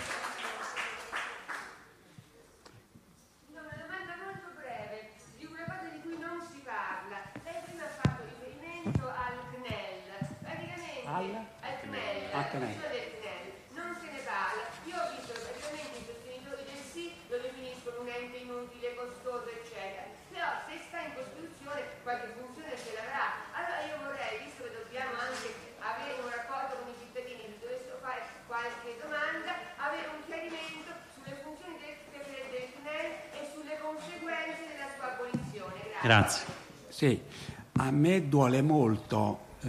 Grazie. Sì, a me duole molto eh,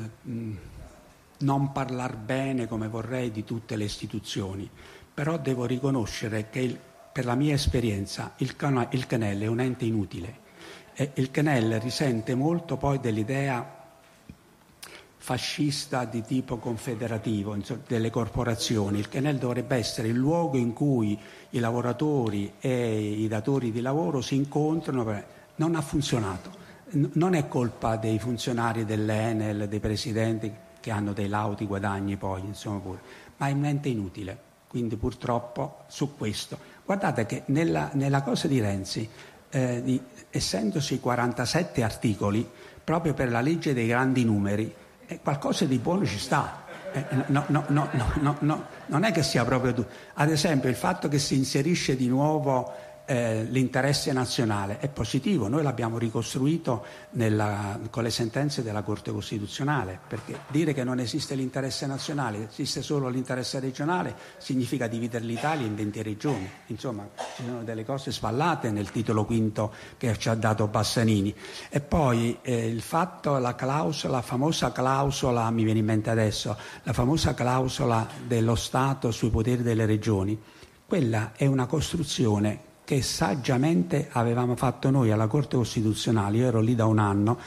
non parlare bene come vorrei di tutte le istituzioni, però devo riconoscere che il, per la mia esperienza il, cana- il CNEL è un ente inutile e il CNEL risente molto poi dell'idea fascista di tipo confederativo insomma, delle corporazioni. Il CNEL dovrebbe essere il luogo in cui i lavoratori e i datori di lavoro si incontrano. Per non ha funzionato. non è colpa dei funzionari dell'Enel, dei presidenti che hanno dei lauti guadagni poi, insomma pure, ma è un ente inutile. Quindi purtroppo su questo. Guardate che nella, nella cosa di Renzi, eh, di, essendosi 47 articoli, proprio per la legge dei grandi numeri, eh, qualcosa di buono ci sta. Eh, no, no, no, non è che sia proprio tu. Ad esempio il fatto che si inserisce di nuovo eh, l'interesse nazionale è positivo, noi l'abbiamo ricostruito nella, con le sentenze della Corte Costituzionale, perché dire che non esiste l'interesse nazionale, esiste solo l'interesse regionale, significa dividere l'Italia in 20 regioni. Insomma, ci sono delle cose sballate nel titolo quinto che ci ha dato Bassanini. E poi eh, il fatto, la clausola, la famosa clausola, mi viene in mente adesso, la famosa clausola dello Stato sui poteri delle regioni, quella è una costruzione che saggiamente avevamo fatto noi alla Corte Costituzionale, io ero lì da un anno,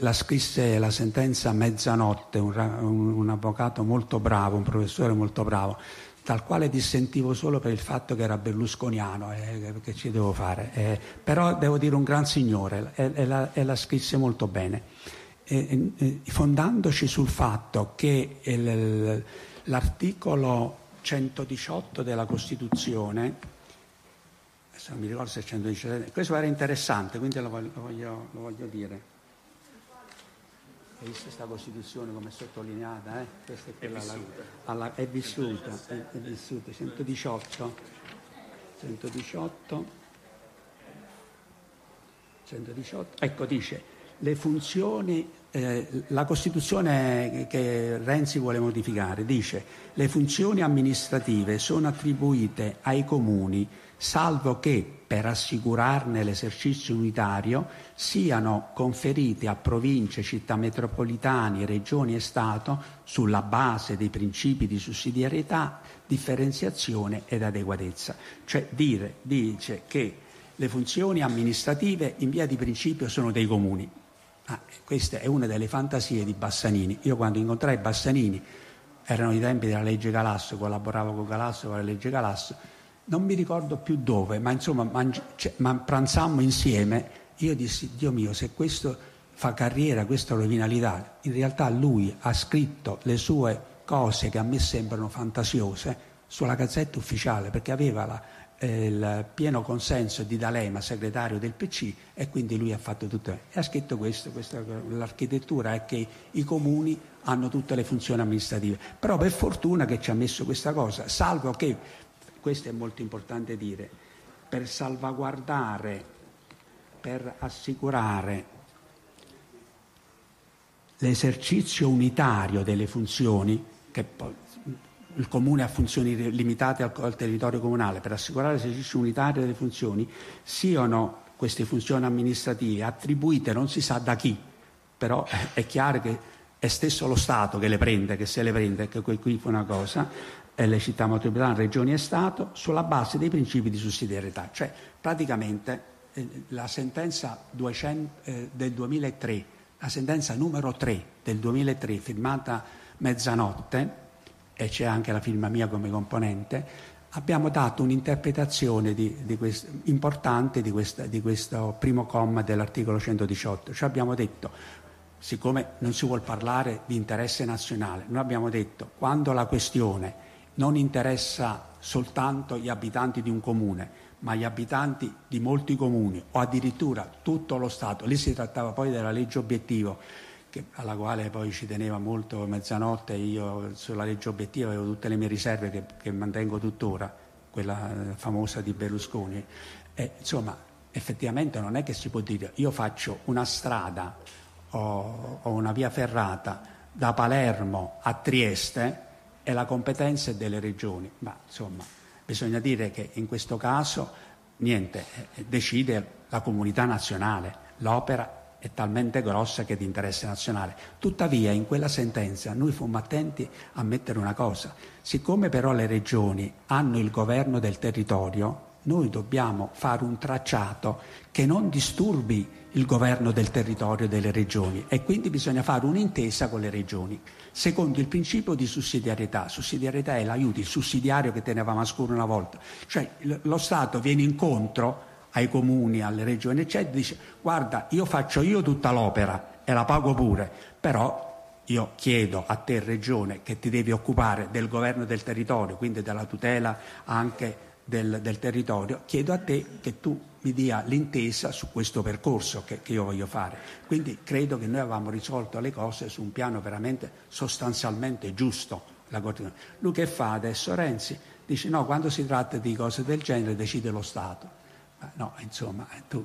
la scrisse la sentenza a mezzanotte, un, un, un avvocato molto bravo, un professore molto bravo, dal quale dissentivo solo per il fatto che era berlusconiano, eh, che ci devo fare. Eh, però devo dire un gran signore e, e, la, e la, scrisse molto bene, e, fondandoci sul fatto che il, l'articolo 118 della Costituzione adesso non mi ricordo se è 117, questo era interessante, quindi lo voglio, lo voglio, lo voglio dire. Hai visto questa Costituzione come è sottolineata? Eh? Questa è, quella è vissuta, la, alla, è vissuta, è, è vissuta. 118, 118, 118, ecco dice, le funzioni eh, la Costituzione che Renzi vuole modificare dice le funzioni amministrative sono attribuite ai comuni salvo che per assicurarne l'esercizio unitario siano conferite a province, città metropolitane, regioni e Stato sulla base dei principi di sussidiarietà, differenziazione ed adeguatezza. Cioè dire, dice che le funzioni amministrative in via di principio sono dei comuni. Ah, questa è una delle fantasie di Bassanini. Io quando incontrai Bassanini, erano i tempi della legge Galasso, collaboravo con Galasso con la legge Galasso, non mi ricordo più dove, ma insomma mangi, cioè, ma pranzammo insieme. Io dissi, Dio mio, se questo fa carriera, questo rovina l'Italia. In realtà lui ha scritto le sue cose che a me sembrano fantasiose sulla Gazzetta Ufficiale perché aveva la, eh, il pieno consenso di D'Alema, segretario del PC, e quindi lui ha fatto tutto. E ha scritto questo, questa, l'architettura è che i comuni hanno tutte le funzioni amministrative. Però per fortuna che ci ha messo questa cosa, salvo che, questo è molto importante dire, per salvaguardare, per assicurare l'esercizio unitario delle funzioni, che il comune ha funzioni limitate al, al territorio comunale, per assicurare l'esercizio unitario delle funzioni, siano queste funzioni amministrative attribuite non si sa da chi, però è chiaro che è stesso lo Stato che le prende, che se le prende, che qui fu una cosa, le città metropolitane, regioni e Stato, sulla base dei principi di sussidiarietà. Cioè, praticamente eh, la sentenza 200, eh, del 2003, la sentenza numero 3 del 2003, firmata mezzanotte, e c'è anche la firma mia come componente, abbiamo dato un'interpretazione di, di quest, importante di, questa, di, questo primo comma dell'articolo 118. Cioè abbiamo detto, siccome non si vuole parlare di interesse nazionale, noi abbiamo detto quando la questione non interessa soltanto gli abitanti di un comune, ma gli abitanti di molti comuni o addirittura tutto lo Stato, lì si trattava poi della legge obiettivo, che, alla quale poi ci teneva molto mezzanotte, io sulla legge obiettiva avevo tutte le mie riserve che, che mantengo tuttora, quella eh, famosa di Berlusconi. E, insomma, effettivamente non è che si può dire io faccio una strada o, o una via ferrata da Palermo a Trieste e la competenza è delle regioni, ma insomma bisogna dire che in questo caso niente, eh, decide la comunità nazionale, l'opera è talmente grossa che è di interesse nazionale. Tuttavia in quella sentenza noi fummo attenti a mettere una cosa, siccome però le regioni hanno il governo del territorio, noi dobbiamo fare un tracciato che non disturbi il governo del territorio delle regioni e quindi bisogna fare un'intesa con le regioni, secondo il principio di sussidiarietà. Sussidiarietà è l'aiuto, il sussidiario che tenevamo a scuro una volta, cioè lo Stato viene incontro ai comuni, alle regioni, eccetera, dice guarda, io faccio io tutta l'opera e la pago pure, però io chiedo a te regione che ti devi occupare del governo del territorio, quindi della tutela anche del, del territorio, chiedo a te che tu mi dia l'intesa su questo percorso che, che, io voglio fare. Quindi credo che noi avevamo risolto le cose su un piano veramente sostanzialmente giusto. Lui che fa adesso Renzi? Dice no, quando si tratta di cose del genere decide lo Stato. No, insomma, tu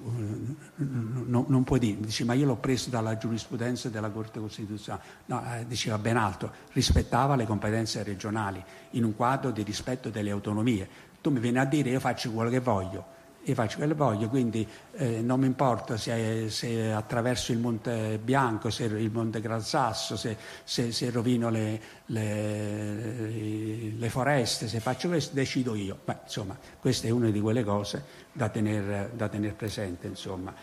no, non puoi dire, dici ma io l'ho preso dalla giurisprudenza della Corte Costituzionale. No, eh, diceva ben altro, rispettava le competenze regionali in un quadro di rispetto delle autonomie. Tu mi vieni a dire io faccio quello che voglio, io faccio quello che voglio, quindi eh, non mi importa se, se, attraverso il Monte Bianco, se il Monte Gran Sasso, se, se, se rovino le, le, le, foreste, se faccio questo, decido io. Beh, insomma, questa è una di quelle cose da tenere, tener presente. Insomma.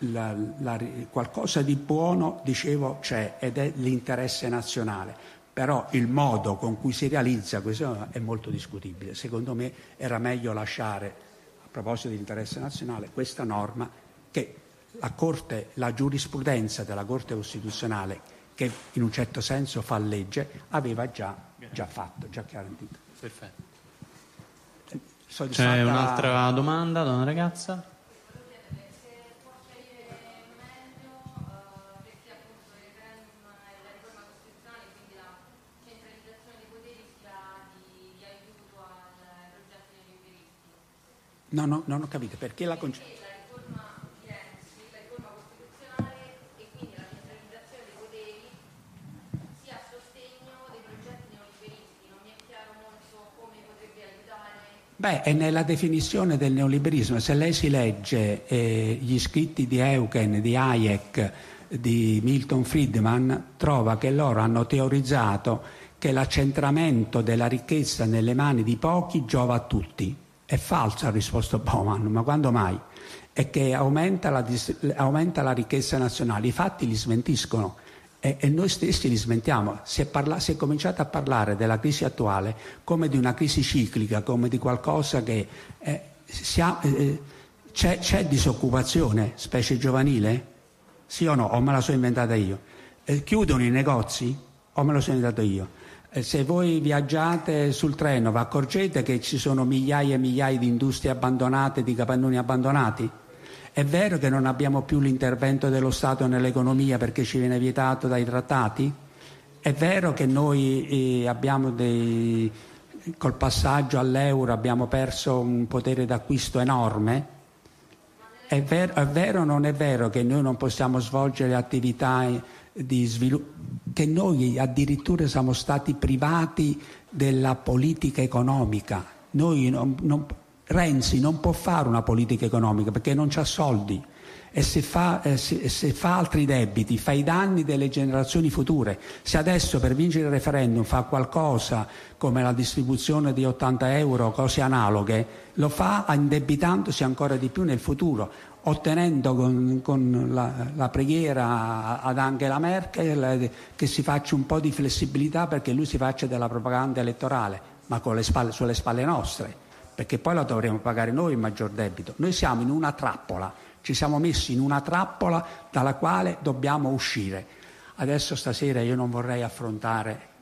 La, la, qualcosa di buono, dicevo, c'è ed è l'interesse nazionale, però il modo con cui si realizza questo è molto discutibile. Secondo me era meglio lasciare proposito di interesse nazionale, questa norma che la, Corte, la giurisprudenza della Corte Costituzionale, che in un certo senso fa legge, aveva già, già fatto, già garantito. Perfetto. C'è un'altra domanda da una ragazza? No, no, non ho capito perché la concessione. Beh, è nella definizione del neoliberismo. Se lei si legge eh, gli scritti di Eugen, di Hayek, di Milton Friedman, trova che loro hanno teorizzato che l'accentramento della ricchezza nelle mani di pochi giova a tutti è falsa, ha risposto Bauman, ma quando mai? È che aumenta la, aumenta la ricchezza nazionale, i fatti li smentiscono e, e noi stessi li smentiamo. Si è, parla, si è, cominciato a parlare della crisi attuale come di una crisi ciclica, come di qualcosa che eh, ha, eh, c'è, c'è, disoccupazione, specie giovanile? Sì o no? O me la sono inventata io? Eh, chiudono i negozi? O me lo sono inventato io? Eh, se voi viaggiate sul treno vi accorgete che ci sono migliaia e migliaia di industrie abbandonate, di capannoni abbandonati? È vero che non abbiamo più l'intervento dello Stato nell'economia perché ci viene vietato dai trattati? È vero che noi eh, abbiamo dei, col passaggio all'euro abbiamo perso un potere d'acquisto enorme? È vero, è vero o non è vero che noi non possiamo svolgere attività di sviluppo, che noi addirittura siamo stati privati della politica economica? Non, non, Renzi non può fare una politica economica perché non ha soldi e se fa, eh, se, se fa, altri debiti fa i danni delle generazioni future. Se adesso per vincere il referendum fa qualcosa come la distribuzione di 80 euro, cose analoghe, lo fa indebitandosi ancora di più nel futuro, ottenendo con, con la, la, preghiera ad Angela Merkel che si faccia un po' di flessibilità perché lui si faccia della propaganda elettorale, ma spalle, sulle spalle nostre, perché poi lo dovremo pagare noi il maggior debito. Noi siamo in una trappola ci siamo messi in una trappola dalla quale dobbiamo uscire. Adesso stasera io non vorrei affrontare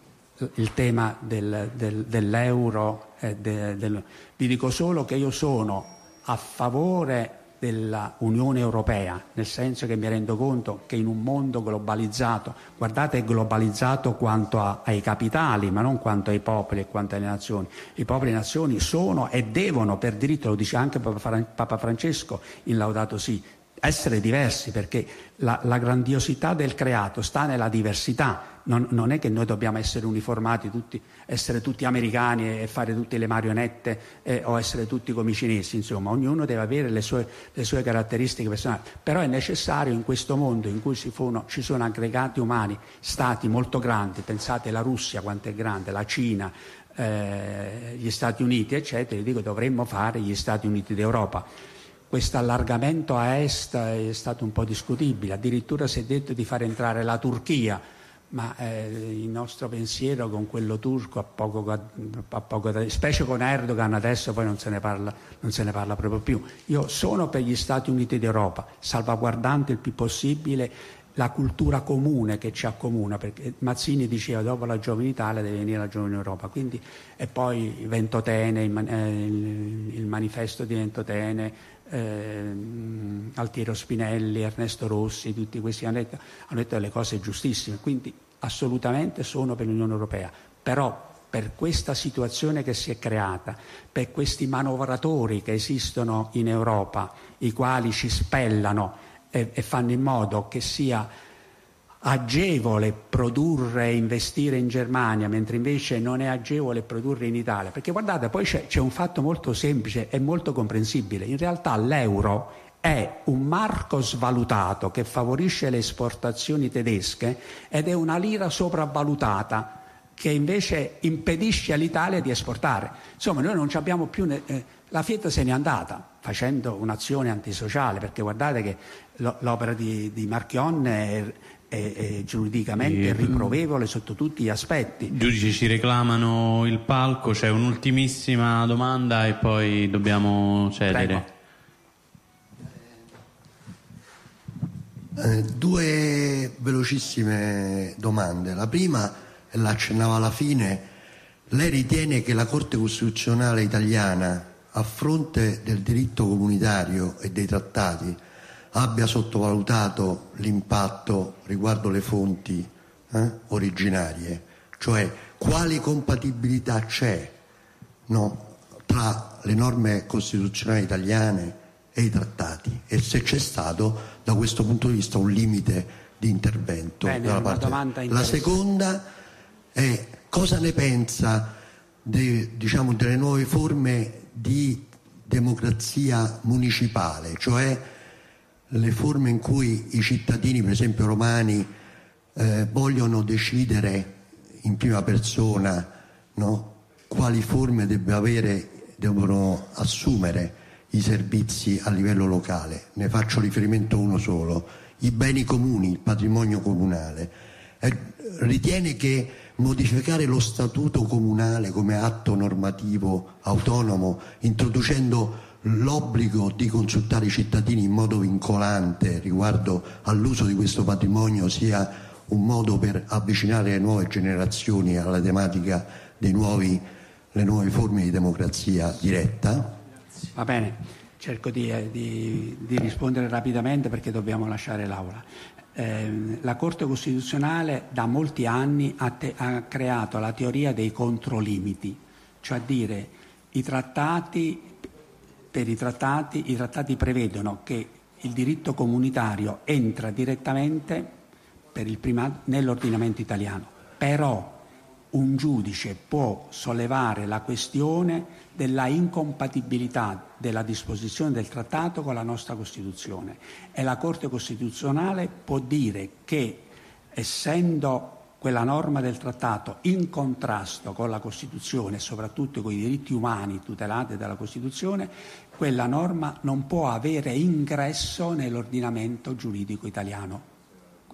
il tema del, del, dell'euro, eh, de, del, vi dico solo che io sono a favore dell'Unione Europea, nel senso che mi rendo conto che in un mondo globalizzato, guardate è globalizzato quanto a, ai capitali, ma non quanto ai popoli e quanto alle nazioni. I popoli e le nazioni sono e devono, per diritto, lo dice anche Papa Francesco in Laudato Si, essere diversi perché la, la grandiosità del creato sta nella diversità. Non, non, è che noi dobbiamo essere uniformati, tutti, essere tutti americani e fare tutte le marionette eh, o essere tutti come i cinesi, insomma, ognuno deve avere le sue, le sue, caratteristiche personali, però è necessario in questo mondo in cui funo, ci sono aggregati umani, stati molto grandi, pensate la Russia quanto è grande, la Cina, eh, gli Stati Uniti, eccetera, io dico dovremmo fare gli Stati Uniti d'Europa questo allargamento a est è stato un po' discutibile, addirittura si è detto di far entrare la Turchia ma eh, il nostro pensiero con quello turco a poco, a poco, specie con Erdogan adesso poi non se, parla, non se, ne parla, proprio più. Io sono per gli Stati Uniti d'Europa, salvaguardando il più possibile la cultura comune che ci accomuna, perché Mazzini diceva dopo la giovane Italia deve venire la giovane Europa, quindi, e poi Ventotene, il, eh, il manifesto di Ventotene, eh, Altiero Spinelli, Ernesto Rossi, tutti questi hanno detto, hanno detto delle cose giustissime, quindi assolutamente sono per l'Unione Europea, però per questa situazione che si è creata, per questi manovratori che esistono in Europa, i quali ci spellano e, e fanno in modo che sia agevole produrre e investire in Germania, mentre invece non è agevole produrre in Italia. Perché guardate, poi c'è, c'è un fatto molto semplice e molto comprensibile. In realtà l'euro è un marco svalutato che favorisce le esportazioni tedesche ed è una lira sopravvalutata che invece impedisce all'Italia di esportare. Insomma, noi non abbiamo più... Eh, la Fiat se n'è andata facendo un'azione antisociale, perché guardate che l'opera di, di Marchion è, giuridicamente riprovevole sotto tutti gli aspetti. I giudici ci reclamano il palco, c'è un'ultimissima domanda e poi dobbiamo cedere. Prego. Eh, due velocissime domande. La prima, la accennava alla fine, lei ritiene che la Corte Costituzionale italiana, a fronte del diritto comunitario e dei trattati, abbia sottovalutato l'impatto riguardo le fonti eh, originarie, cioè quale compatibilità c'è no, tra le norme costituzionali italiane e i trattati? E se c'è stato da questo punto di vista un limite di intervento Bene, dalla parte. La seconda è cosa ne pensa de, diciamo, delle nuove forme di democrazia municipale, cioè le forme in cui i cittadini, per esempio romani, eh, vogliono decidere in prima persona no, quali forme avere, devono assumere i servizi a livello locale. Ne faccio riferimento uno solo, i beni comuni, il patrimonio comunale. Eh, ritiene che modificare lo statuto comunale come atto normativo autonomo, introducendo l'obbligo di consultare i cittadini in modo vincolante riguardo all'uso di questo patrimonio sia un modo per avvicinare le nuove generazioni alla tematica delle nuove forme di democrazia diretta. Va bene, cerco di, eh, di, di rispondere rapidamente perché dobbiamo lasciare l'Aula. Eh, la Corte Costituzionale da molti anni ha, te, ha, creato la teoria dei controlimiti, cioè dire i trattati, per i trattati, i trattati prevedono che il diritto comunitario entra direttamente prima, nell'ordinamento italiano, però un giudice può sollevare la questione della incompatibilità della disposizione del trattato con la nostra Costituzione. E la Corte Costituzionale può dire che essendo quella norma del trattato in contrasto con la Costituzione e soprattutto con i diritti umani tutelati dalla Costituzione, quella norma non può avere ingresso nell'ordinamento giuridico italiano.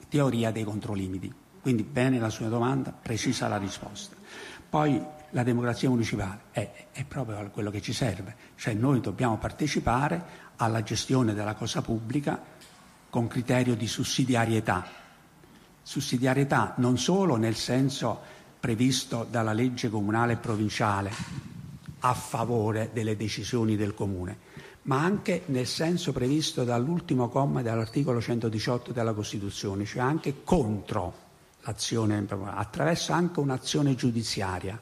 Teoria dei controlimiti. Quindi bene la sua domanda, precisa la risposta. Poi la democrazia municipale è, è, proprio quello che ci serve, cioè noi dobbiamo partecipare alla gestione della cosa pubblica con criterio di sussidiarietà. Sussidiarietà non solo nel senso previsto dalla legge comunale e provinciale a favore delle decisioni del comune, ma anche nel senso previsto dall'ultimo comma dell'articolo 118 della Costituzione, cioè anche contro l'azione, attraverso anche un'azione giudiziaria,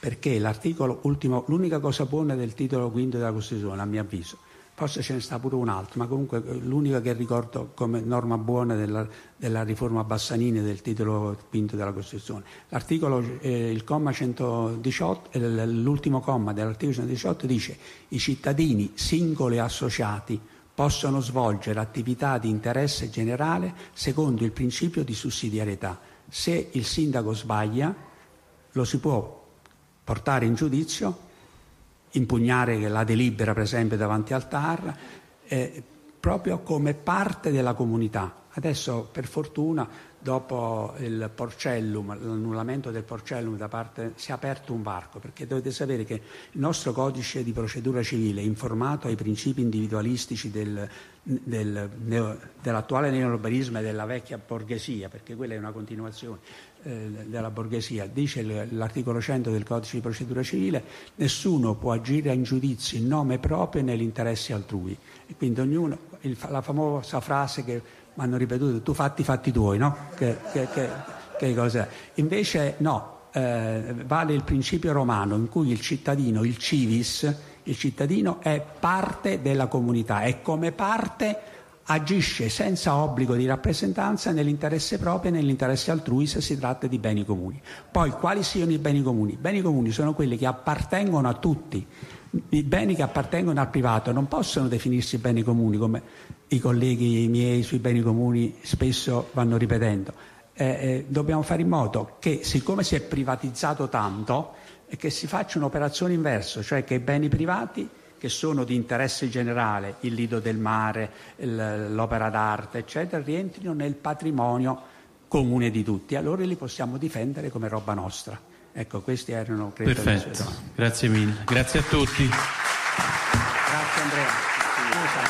perché l'articolo ultimo, l'unica cosa buona del titolo quinto della Costituzione, a mio avviso, forse ce ne sta pure un altro, ma comunque eh, l'unica che ricordo come norma buona della, della riforma Bassanini del titolo quinto della Costituzione. L'articolo, eh, il comma 118, eh, l'ultimo comma dell'articolo 118 dice i cittadini singoli e associati possono svolgere attività di interesse generale secondo il principio di sussidiarietà. Se il sindaco sbaglia, lo si può portare in giudizio, impugnare la delibera per esempio davanti al TAR, eh, proprio come parte della comunità. Adesso per fortuna dopo il porcellum, l'annullamento del porcellum da parte, si è aperto un varco, perché dovete sapere che il nostro codice di procedura civile, informato ai principi individualistici del, del, dell'attuale neoliberismo e della vecchia borghesia, perché quella è una continuazione della borghesia, dice l'articolo 100 del codice di procedura civile, nessuno può agire in giudizio in nome proprio e nell'interesse altrui. E quindi ognuno, il, la famosa frase che mi hanno ripetuto tu fatti i fatti tuoi, no? Che, che, che, che cosa Invece no, eh, vale il principio romano in cui il cittadino, il civis, il cittadino è parte della comunità e come parte agisce senza obbligo di rappresentanza nell'interesse proprio e nell'interesse altrui se si tratta di beni comuni. Poi quali siano i beni comuni? I beni comuni sono quelli che appartengono a tutti. I beni che appartengono al privato non possono definirsi beni comuni come i colleghi miei sui beni comuni spesso vanno ripetendo. Eh, eh, dobbiamo fare in modo che, siccome si è privatizzato tanto, che si faccia un'operazione inversa, cioè che i beni privati che sono di interesse generale, il lido del mare, l'opera d'arte, eccetera, rientrino nel patrimonio comune di tutti. Allora li possiamo difendere come roba nostra. Ecco, questi erano credo Perfetto. Grazie mille. Grazie a tutti. Grazie Andrea. Scusa,